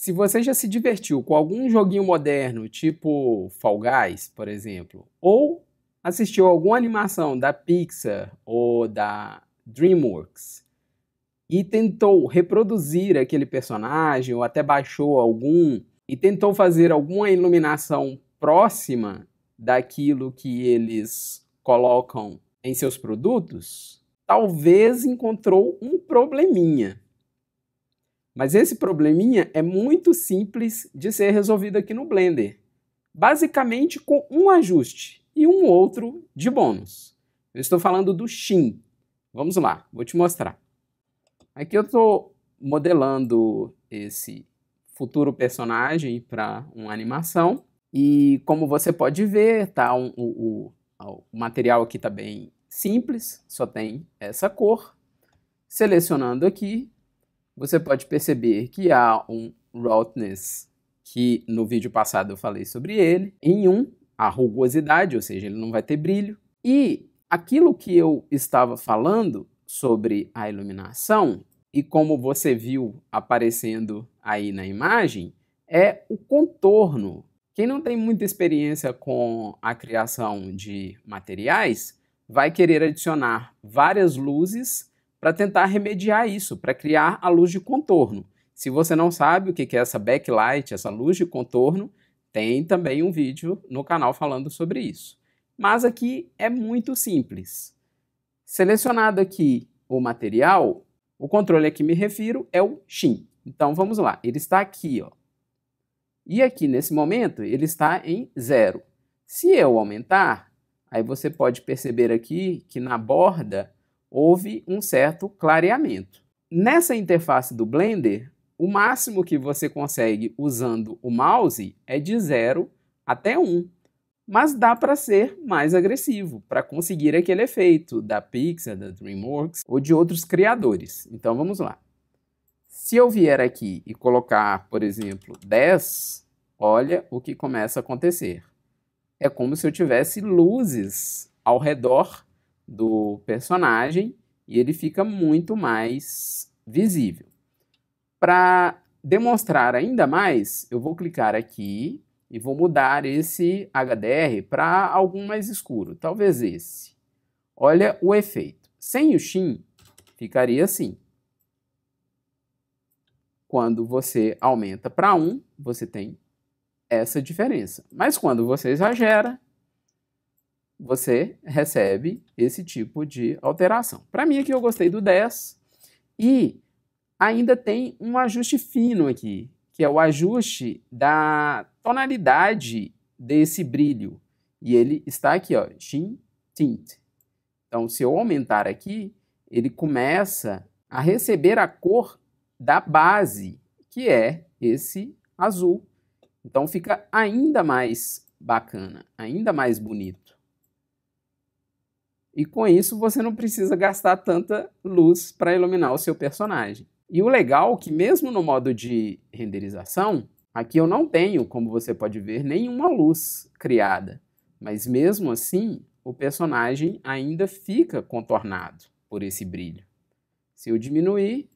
Se você já se divertiu com algum joguinho moderno, tipo Fall Guys, por exemplo, ou assistiu alguma animação da Pixar ou da DreamWorks e tentou reproduzir aquele personagem ou até baixou algum e tentou fazer alguma iluminação próxima daquilo que eles colocam em seus produtos, talvez encontrou um probleminha. Mas esse probleminha é muito simples de ser resolvido aqui no Blender. Basicamente com um ajuste e um outro de bônus. Eu estou falando do Shin. Vamos lá, vou te mostrar. Aqui eu estou modelando esse futuro personagem para uma animação. E como você pode ver, tá um, o, o, o material aqui está bem simples, só tem essa cor. Selecionando aqui, você pode perceber que há um roughness, que no vídeo passado eu falei sobre ele, em um, a rugosidade, ou seja, ele não vai ter brilho. E aquilo que eu estava falando sobre a iluminação, e como você viu aparecendo aí na imagem, é o contorno. Quem não tem muita experiência com a criação de materiais vai querer adicionar várias luzes para tentar remediar isso, para criar a luz de contorno. Se você não sabe o que é essa backlight, essa luz de contorno, tem também um vídeo no canal falando sobre isso. Mas aqui é muito simples. Selecionado aqui o material, o controle a que me refiro é o Shin. Então vamos lá, ele está aqui, ó. E aqui nesse momento ele está em zero. Se eu aumentar, aí você pode perceber aqui que na borda houve um certo clareamento. Nessa interface do Blender, o máximo que você consegue usando o mouse é de 0 até 1. Um. Mas dá para ser mais agressivo, para conseguir aquele efeito da Pixar, da DreamWorks ou de outros criadores. Então vamos lá. Se eu vier aqui e colocar, por exemplo, 10, olha o que começa a acontecer. É como se eu tivesse luzes ao redor do personagem e ele fica muito mais visível. Para demonstrar ainda mais, eu vou clicar aqui e vou mudar esse HDR para algum mais escuro, talvez esse. Olha o efeito. Sem o Shin, ficaria assim. Quando você aumenta para 1, você tem essa diferença. Mas quando você exagera, você recebe esse tipo de alteração. Para mim aqui eu gostei do 10 e ainda tem um ajuste fino aqui, que é o ajuste da tonalidade desse brilho. E ele está aqui, ó, Shin Tint. Então, se eu aumentar aqui, ele começa a receber a cor da base, que é esse azul. Então, fica ainda mais bacana, ainda mais bonito. E com isso você não precisa gastar tanta luz para iluminar o seu personagem. E o legal é que mesmo no modo de renderização, aqui eu não tenho, como você pode ver, nenhuma luz criada. Mas mesmo assim, o personagem ainda fica contornado por esse brilho. Se eu diminuir,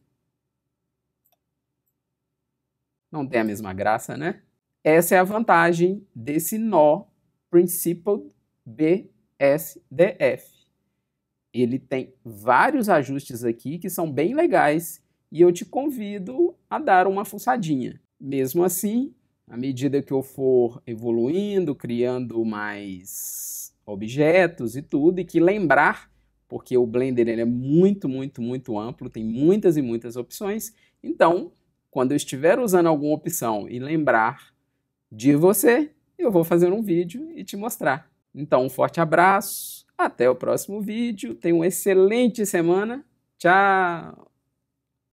não tem a mesma graça, né? Essa é a vantagem desse nó Principled BSDF ele tem vários ajustes aqui que são bem legais e eu te convido a dar uma fuçadinha. Mesmo assim, à medida que eu for evoluindo, criando mais objetos e tudo, e que lembrar, porque o Blender ele é muito, muito, muito amplo, tem muitas e muitas opções, então, quando eu estiver usando alguma opção e lembrar de você, eu vou fazer um vídeo e te mostrar. Então, um forte abraço, até o próximo vídeo. Tenha uma excelente semana. Tchau!